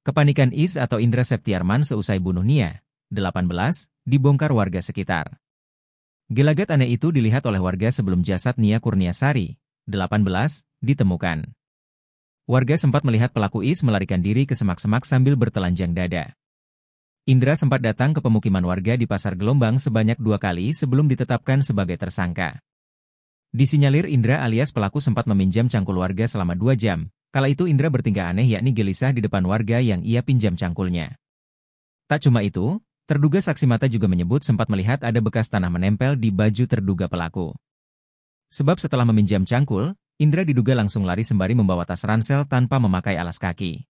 Kepanikan Is atau Indra Septiarman seusai bunuh Nia, 18, dibongkar warga sekitar. Gelagat aneh itu dilihat oleh warga sebelum jasad Nia Kurniasari, 18, ditemukan. Warga sempat melihat pelaku Is melarikan diri ke semak-semak sambil bertelanjang dada. Indra sempat datang ke pemukiman warga di Pasar Gelombang sebanyak dua kali sebelum ditetapkan sebagai tersangka. Disinyalir Indra alias pelaku sempat meminjam cangkul warga selama dua jam, Kala itu Indra bertingkah aneh yakni gelisah di depan warga yang ia pinjam cangkulnya. Tak cuma itu, terduga saksi mata juga menyebut sempat melihat ada bekas tanah menempel di baju terduga pelaku. Sebab setelah meminjam cangkul, Indra diduga langsung lari sembari membawa tas ransel tanpa memakai alas kaki.